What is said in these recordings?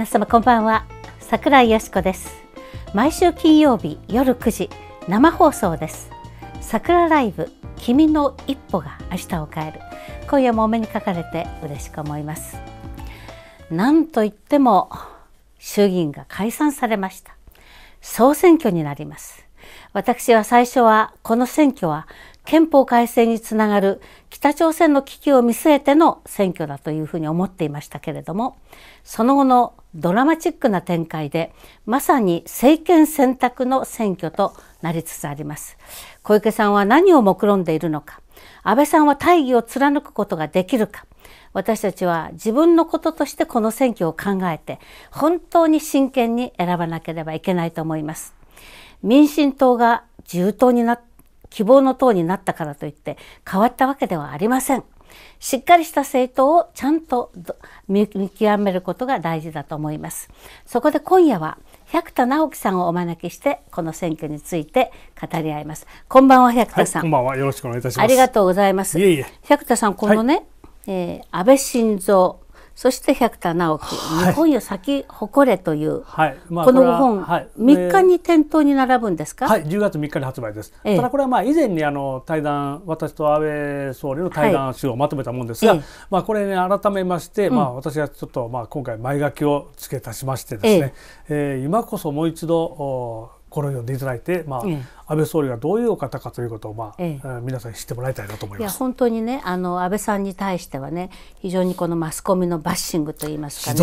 皆様こんばんは。桜井よしこです。毎週金曜日夜9時生放送です。桜ライブ君の一歩が明日を変える。今夜もお目にかかれて嬉しく思います。なんといっても衆議院が解散されました。総選挙になります。私は最初はこの選挙は憲法改正につながる北朝鮮の危機を見据えての選挙だというふうに思っていましたけれどもその後のドラマチックな展開でまさに政権選択の選挙となりつつあります。小池さんは何を目論んでいるのか。安倍さんは大義を貫くことができるか。私たちは自分のこととしてこの選挙を考えて本当に真剣に選ばなければいけないと思います。民進党が自由党にな希望の党になったからといって変わったわけではありません。しっかりした政党をちゃんと見極めることが大事だと思います。そこで今夜は百田直樹さんをお招きしてこの選挙について語り合います。こんばんは百田さん、はい、こんばんはよろしくお願いいたします。ありがとうございます。いえいえ百田さんこのね、はい、えー、安倍晋三そして百田直樹、はい、日本よ咲き誇れという、はい。まあ、この本、はい、3日に店頭に並ぶんですか、はい、10月3日に発売です、ええ、ただこれはまあ以前にあの対談私と安倍総理の対談集をまとめたものですが、え、まあ、これね改めまして、うん、まあ、私はちょっとまあ今回前書きを付け足しましてですね、ええ。ー、今こそもう一度これを読んでいただいて、まあ、安倍総理がどういうお方かということを、まあ、ええ、皆さんに知ってもらいたいなと思います。いや本当にねあの安倍さんに対してはね非常にこのマスコミのバッシングといいますかね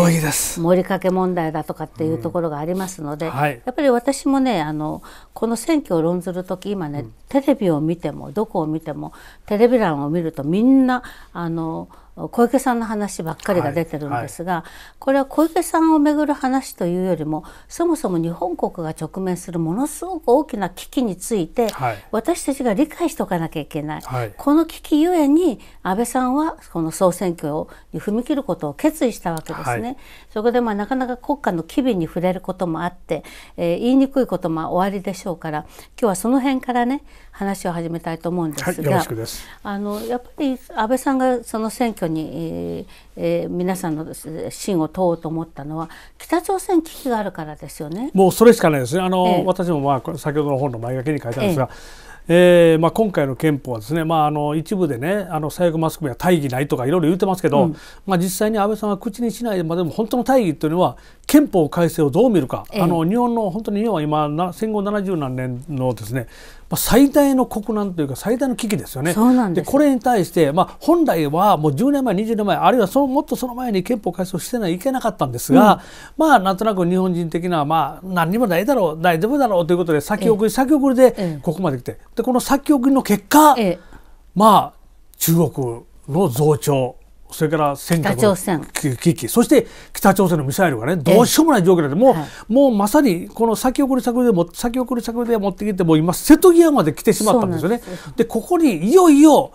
盛りかけ問題だとかっていうところがありますので、うん。はい、やっぱり私もねあのこの選挙を論ずる時今ね、うん、テレビを見てもどこを見てもテレビ欄を見るとみんなあの小池さんの話ばっかりが出てるんですが、はいはい、これは小池さんをめぐる話というよりもそもそも日本国が直面するものすごく大きな危機について、はい、私たちが理解しておかなきゃいけない、この危機ゆえに安倍さんはこの総選挙を踏み切ることを決意したわけですね。そこでまあなかなか国家の機微に触れることもあって、えー、言いにくいこともおありでしょうから今日はその辺からね話を始めたいと思うんですが、あのやっぱり安倍さんがその選挙に、えー、皆さんの芯を問おうと思ったのは北朝鮮危機があるからですよね。もうそれしかないですね。あの、えー、私もまあ先ほどの本の前書きに書いたんですが。えーえーまあ、今回の憲法はですね、まあ、あの一部でねあの左翼マスコミは大義ないとかいろいろ言ってますけど、うん、まあ、実際に安倍さんは口にしないまでも本当の大義というのは憲法改正をどう見るか、ええ、あの日本の本当に日本は今戦後70何年のですねまあ、最大の国難というか最大の危機ですよね。でこれに対して、まあ、本来はもう10年前20年前あるいはそのもっとその前に憲法改正をしてないけなかったんですが、うん、まあなんとなく日本人的な、まあ、何にもないだろう大丈夫だろうということで先送り先送りでここまで来て。でこの先送りの結果、まあ中国の増長それから戦略の危機そして北朝鮮のミサイルがねどうしようもない状況でもうはい、もうまさにこの先送り先送りでも先送り先送りで持ってきてもう今瀬戸際まで来てしまったんですよね。でここにいよいよ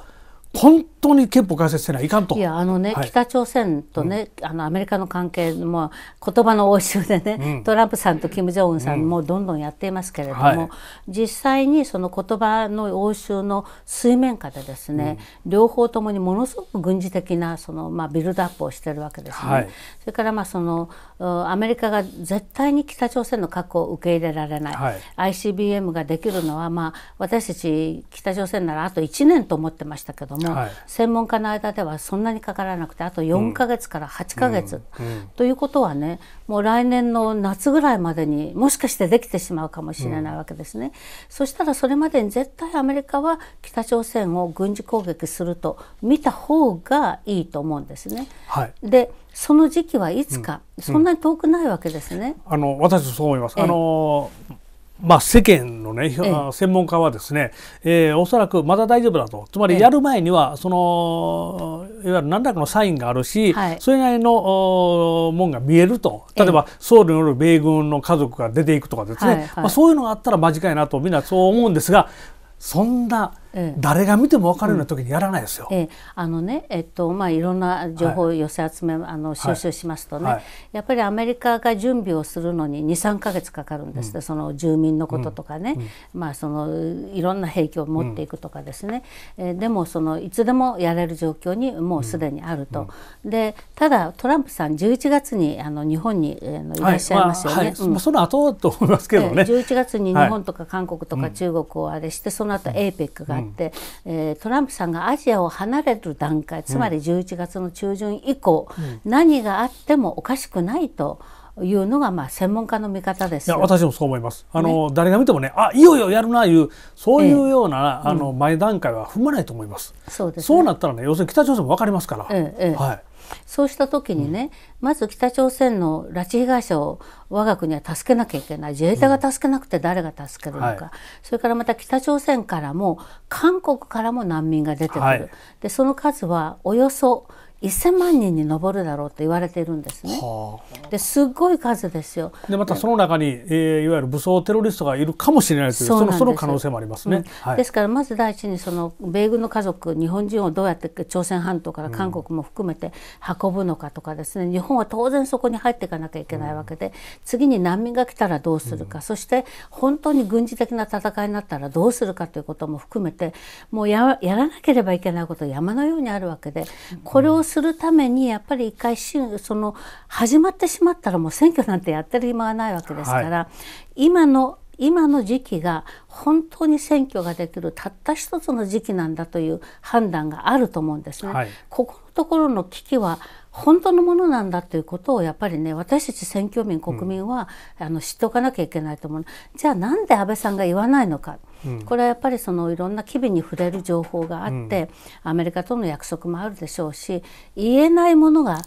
本当に憲法改正せないかんと。いやあのね、はい、北朝鮮とね、うん、あのアメリカの関係も言葉の応酬でね、うん、トランプさんとキム・ジョンウンさんもどんどんやっていますけれども、うんはい、実際にその言葉の応酬の水面下でですね、両方ともにものすごく軍事的なその、まあ、ビルドアップをしているわけですね。はい、それからまあそのアメリカが絶対に北朝鮮の核を受け入れられない、はい、ICBM ができるのは、まあ、私たち北朝鮮ならあと1年と思ってましたけどもも、はい、専門家の間ではそんなにかからなくてあと4か月から8か月、うん。うん、ということはねもう来年の夏ぐらいまでにもしかしてできてしまうかもしれないわけですね。そしたらそれまでに絶対アメリカは北朝鮮を軍事攻撃すると見た方がいいと思うんですね。はい、でその時期はいつか、そんなに遠くないわけですね。あの私そう思います。あのまあ、世間のね、ええ、専門家はですね、えー、おそらくまだ大丈夫だと。つまりやる前にはそのいわゆる何らかのサインがあるし、はい、それなりのもんが見えると。例えば、え、総理による米軍の家族が出ていくとかですね、はいはい、まあ、そういうのがあったら間違いなとみんなそう思うんですがそんな誰が見ても分かるような時にやらないですよ。ええ、あのね、えっとまあ、いろんな情報を寄せ集め、はい、あの収集しますとね、はい、やっぱりアメリカが準備をするのに23か月かかるんです、うん、その住民のこととかね、うん、まあ、そのいろんな兵器を持っていくとかですね、うん、えでもそのいつでもやれる状況にもうすでにあると、でただトランプさん11月にあの日本に、えー、い。らっしゃいますよね。はい。まあ、その後と思いますけどね、えー、11月に日本とか韓国とか中国をあれして、その後 APEC があって、えー、トランプさんがアジアを離れる段階つまり11月の中旬以降、何があってもおかしくないと。いうのがまあ専門家の見方ですいや私もそう思います。あの、ね、誰が見てもね、あいよいよやるないうそういうような、ええ、あの前段階は踏まないと思います。そうです、ね、そうなったらね、要するに北朝鮮もわかりますから。ええ、はい。そうした時にね、うん、まず北朝鮮の拉致被害者を我が国は助けなきゃいけない。自衛隊が助けなくて誰が助けるのか、うん。はい、それからまた北朝鮮からも韓国からも難民が出てくる、はい、でその数はおよそ1000万人に上るだろうと言われているんですね。ですごい数ですよ。でまたその中に、えー、いわゆる武装テロリストがいるかもしれないというそのその可能性もありますね。うん。はい、ですからまず第一にその米軍の家族日本人をどうやって朝鮮半島から韓国も含めて運ぶのかとかですね、うん、日本は当然そこに入っていかなきゃいけないわけで、うん、次に難民が来たらどうするか、そして本当に軍事的な戦いになったらどうするかということも含めてもうややらなければいけないこと山のようにあるわけでこれをするためにやっぱり一回その始まってしまったらもう選挙なんてやってる暇がないわけですから、はい、今の今の時期が本当に選挙ができるたった一つの時期なんだという判断があると思うんですね。はい、ここのところの危機は本当のものなんだということをやっぱりね私たち選挙民国民は、うん、あの知っておかなきゃいけないと思う。じゃあなんで安倍さんが言わないのか、うん、これはやっぱりそのいろんな機微に触れる情報があって、うん、アメリカとの約束もあるでしょうし言えないものが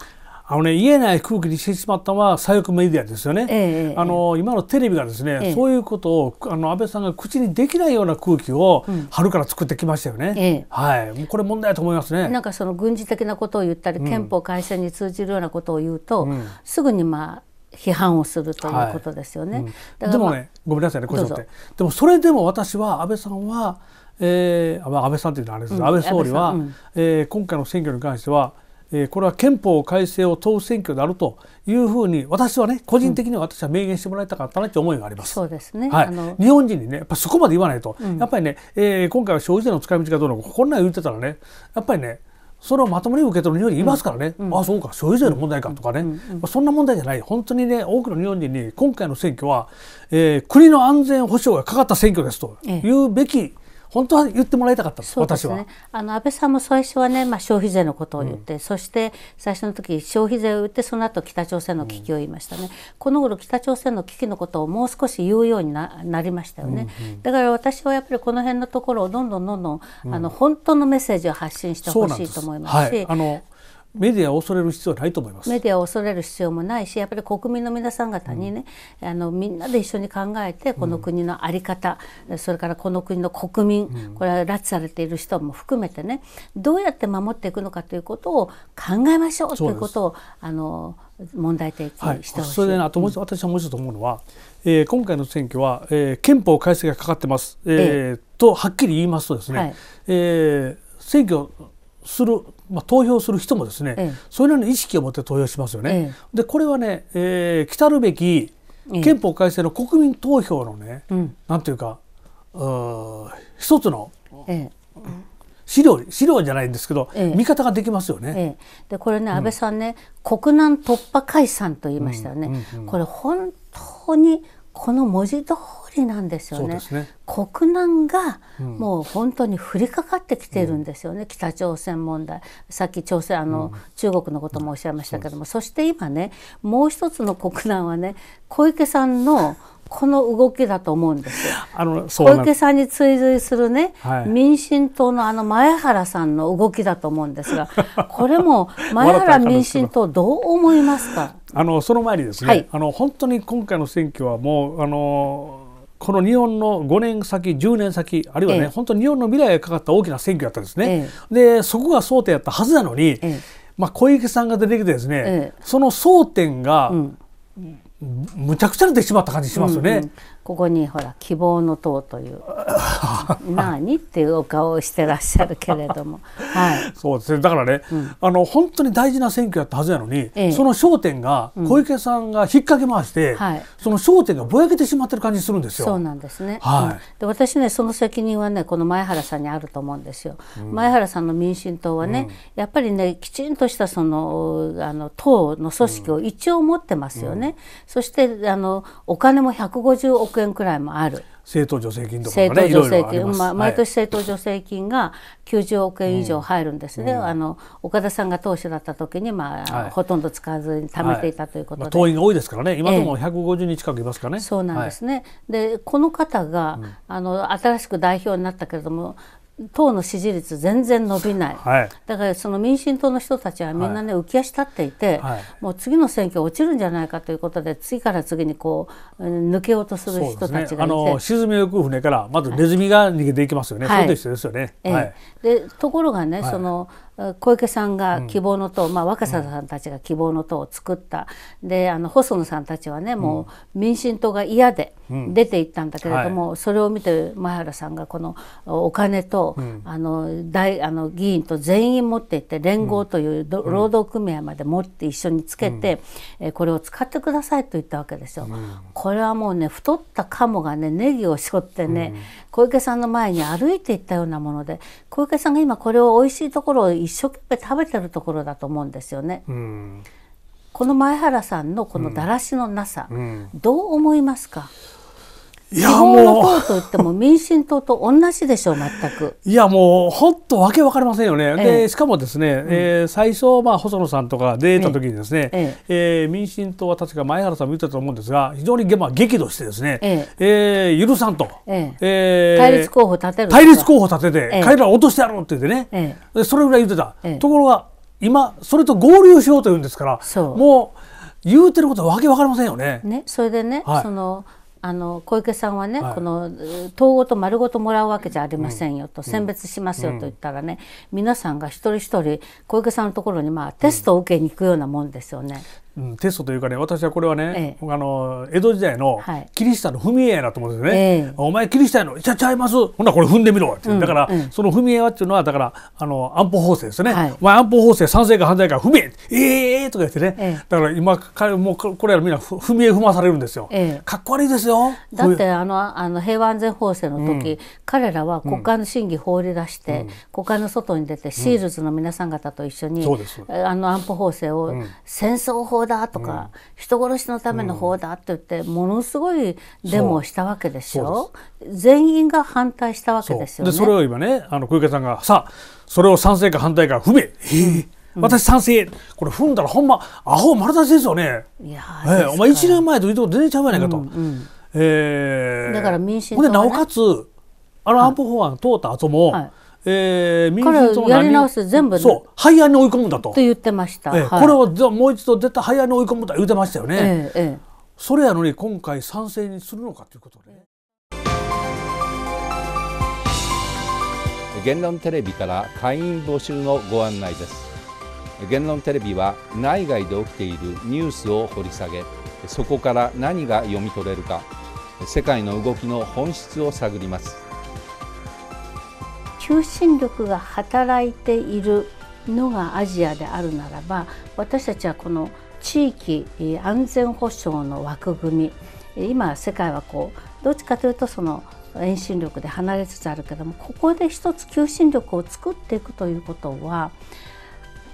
あのね、言えない空気にしてしまったのは左翼メディアですよね。えー、あの今のテレビがですね、えー、そういうことをあの安倍さんが口にできないような空気を春から作ってきましたよね。えー、はい、これ問題だと思いますね。なんかその軍事的なことを言ったり、憲法改正に通じるようなことを言うと、うん、すぐにまあ批判をするということですよね。はいうん、でもね、ごめんなさいね、これって。でもそれでも私は安倍さんは、えー、安倍さんというのはあれです、うん、安倍総理は、うん、えー、今回の選挙に関しては。えこれは憲法改正を問う選挙であるというふうに私はね個人的には私は明言してもらいたかったなという思いがあります。そうですね、はい、日本人にねやっぱそこまで言わないと、うん、やっぱりね、えー、今回は消費税の使い道がどうのこんなん言ってたらねやっぱりねそれをまともに受け取る日本人いますからね、うん、ああそうか消費税の問題かとかね、うんうん、そんな問題じゃない。本当にね多くの日本人に今回の選挙は、えー、国の安全保障がかかった選挙ですというべき、ええ本当は言ってもらいたかったそうです、ね、私は。あの安倍さんも最初はね、まあ、消費税のことを言って、うん、そして最初の時消費税を言ってその後北朝鮮の危機を言いましたね、うん、この頃北朝鮮の危機のことをもう少し言うようにななりましたよね、うんうん、だから私はやっぱりこの辺のところをどんどんどんどん、あの本当のメッセージを発信してほしいと思いますし。あのメディアを恐れる必要はないと思います。メディアを恐れる必要もないしやっぱり国民の皆さん方にね、うん、あのみんなで一緒に考えてこの国の在り方、うん、それからこの国の国民、うん、これは拉致されている人も含めてねどうやって守っていくのかということを考えましょうということをあの問題提起してほしい、それで、ね、あともう、私はもう一つ思うのは、えー、今回の選挙は、えー、憲法改正がかかってます、えー、えー、とはっきり言いますとですね、はい、えー、選挙する、まあ、投票する人もですね、ええ、それなりの意識を持って投票しますよね。え、でこれはね、えー、来たるべき憲法改正の国民投票のね、うん、なんていうかう一つの、資料資料じゃないんですけど、見方ができますよね。でこれね、安倍さんね国難突破解散と言いましたよね。うんうん、これ本当にこの文字通りなんですよね。ね。国難がもう本当に降りかかってきているんですよね、うん、北朝鮮問題。さっき朝鮮あの、うん、中国のこともおっしゃいましたけども、そして今ねもう一つの国難はね小池さんのこの動きだと思うんですよ。あの小池さんに追随するね、はい、民進党のあの前原さんの動きだと思うんですが、これも前原民進党どう思いますか？あのその前にですね、はい、あの本当に今回の選挙はもうあのこの日本の5年先10年先あるいはね、ええ、本当に日本の未来がかかった大きな選挙だったんですね。え、でそこが争点やったはずなのに、まあ、小池さんが出てきてですね、その争点が、うんむちゃくちゃ出てしまった感じしますよね。うんうんここにほら希望の塔という 何っていうお顔をしてらっしゃるけれども、はい、そうですね。だからね、うん、あの本当に大事な選挙やったはずやのに、ええ、その焦点が小池さんが引っ掛け回して、うん、その焦点がぼやけてしまってる感じするんですよ。そうなんですね、はい、うん、で私ねその責任はねこの前原さんにあると思うんですよ。前原さんの民進党はね、やっぱりねきちんとしたそのあの党の組織を一応持ってますよね。そしてあのお金も150億円くらいもある。政党助成金とか、ね、政党助成金、まあ、毎年政党助成金が90億円以上入るんですね、うん、あの岡田さんが党首だった時に、まあ、はい、ほとんど使わずに貯めていたということで、はい。まあ、党員が多いですからね。今でも150人近くいますからね、えそうなんですね、はい、でこの方が、うん、あの新しく代表になったけれども党の支持率全然伸びない、はい、だからその民進党の人たちはみんなね、はい、浮き足立っていて、はい、もう次の選挙落ちるんじゃないかということで次から次にこう抜けようとする人たちがいて、ね、あの沈みゆく船からまずネズミが逃げていきますよね、はい、そうですよね。ええ、でところがね、その小池さんが希望の党、うん、まあ、若狭さんたちが希望の党を作った、うん、であの細野さんたちはねもう民進党が嫌で出ていったんだけれども、うんはい、それを見て前原さんがこのお金と、あの大あの議員と全員持っていって連合という労働組合まで持って一緒につけて、えこれを使ってくださいと言ったわけですよ。これはもうね太ったカモがねネギを背負ってね、小池さんの前に歩いていったようなもので小池さんが今これを美味しいところを一生懸命食べてるところだと思うんですよね。この前原さんのこのだらしのなさ、うん、どう思いますか、いやもう党といっても民進党と同じでしょう全く。いやもう本当わけ分かりませんよね、えでしかもですね、うん、えー、最初、まあ、細野さんとか出た時にですね、ええ。えー、民進党は確か前原さんも言ったと思うんですが非常に、まあ、激怒してですね、ええ。えー、許さんと、ええ。ー、対立候補立てる対立候補立てて、え彼らを落としてやろうって言ってね、ええ、それぐらい言ってた、ええ、ところが今それと合流しようというんですからもう言うてることはわけ分かりませんよね。ねそれでね、はい、そのあの小池さんはね、はい、この統合と丸ごともらうわけじゃありませんよと、うん、選別しますよと言ったらね、うん、皆さんが一人一人小池さんのところにまあテストを受けに行くようなもんですよね。うん、テストというかね私はこれはね、ええ、あの江戸時代のキリシタンの踏み絵やなと思うんですね、え、お前キリシタンのちゃちゃいますほなこれ踏んでみろって、うん、だから、うん、その踏み絵はっていうのはだからあの安保法制ですね、はい、お前安保法制賛成か反対か踏み絵ええー、とか言ってね、だから今彼もうこれはみんな踏み絵踏まされるんですよ、かっこ悪いですよ。だってあのあの平和安全法制の時、彼らは国会の審議放り出して、国会の外に出てシールズの皆さん方と一緒に、あの安保法制を戦争法だとか、人殺しのための法だって言ってものすごいデモをしたわけです。よ全員が反対したわけですよね。そそれを今ねあの小池さんがさあそれを賛成か反対か不明、え？ー私賛成。これ踏んだらほんまアホ丸出しですよね。いやえー、お前1年前と言うと全然ちゃうやないかと。うんうん、えー、だから民進党、ね、なおかつあの安保法案通った後も、はいえー、民主党やり直して全部、そう廃案に追い込むんだと。と言ってました。えーはい、これをもう一度絶対廃案に追い込むんだ言ってましたよね。えーえー、それやのに今回賛成にするのかということで。言論テレビから会員募集のご案内です。言論テレビは内外で起きているニュースを掘り下げ、そこから何が読み取れるか、世界の動きの本質を探ります。求心力が働いているのがアジアであるならば私たちはこの地域安全保障の枠組み今世界はこうどっちかというとその遠心力で離れつつあるけどもここで一つ求心力を作っていくということは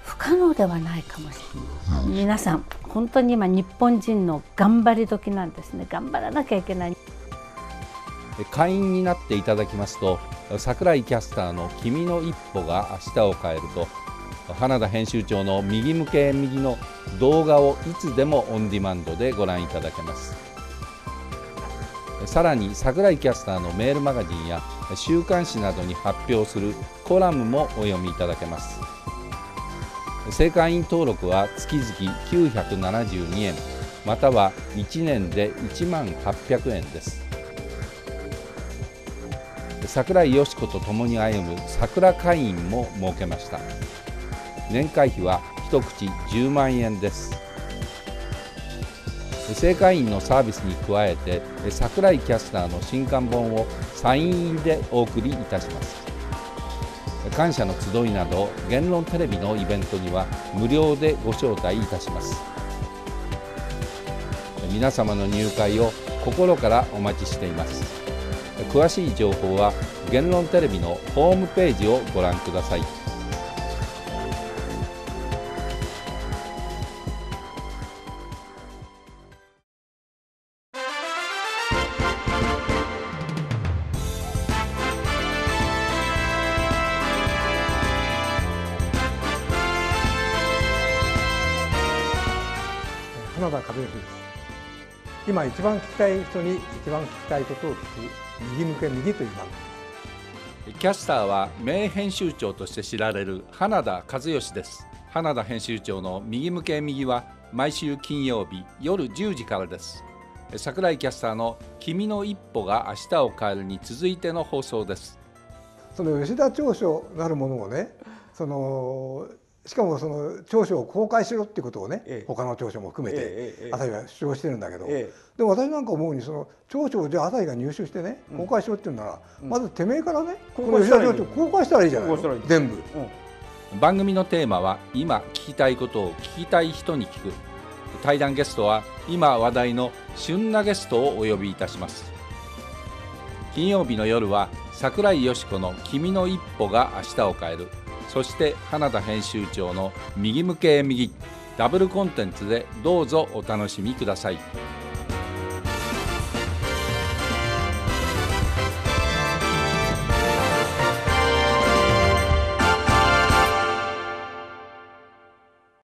不可能ではないかもしれない。皆さん本当に今日本人の頑張り時なんですね。頑張らなきゃいけない。会員になっていただきますと櫻井キャスターの「君の一歩が明日を変えると」花田編集長の右向け右の動画をいつでもオンディマンドでご覧いただけます。さらに櫻井キャスターのメールマガジンや週刊誌などに発表するコラムもお読みいただけます。正会員登録は月々972円または1年で1万800円です。桜井よし子と共に歩む桜会員も設けました。年会費は一口10万円です。正会員のサービスに加えて櫻井キャスターの新刊本をサイン入りでお送りいたします。感謝の集いなど言論テレビのイベントには無料でご招待いたします。皆様の入会を心からお待ちしています。詳しい情報は言論テレビのホームページをご覧ください。今一番聞きたい人に一番聞きたいことを聞く。右向け右という番組。キャスターは名編集長として知られる花田和義です。花田編集長の右向け右は毎週金曜日夜10時からです。桜井キャスターの君の一歩が明日を変えるに続いての放送です。その吉田長所なるものをねそのしかもその長所を公開しろっていうことをね、ええ、他の長所も含めて朝日は主張してるんだけど、ええ、でも私なんか思うにその長所をじゃあ朝日が入手してね公開しろっていうなら、うん、まずてめえからね、うん、この吉田長所公開したらいいじゃない全部、うん、番組のテーマは今聞きたいことを聞きたい人に聞く。対談ゲストは今話題の旬なゲストをお呼びいたします。金曜日の夜は櫻井よし子の「君の一歩が明日を変える」そして花田編集長の「右向け右」ダブルコンテンツでどうぞお楽しみください。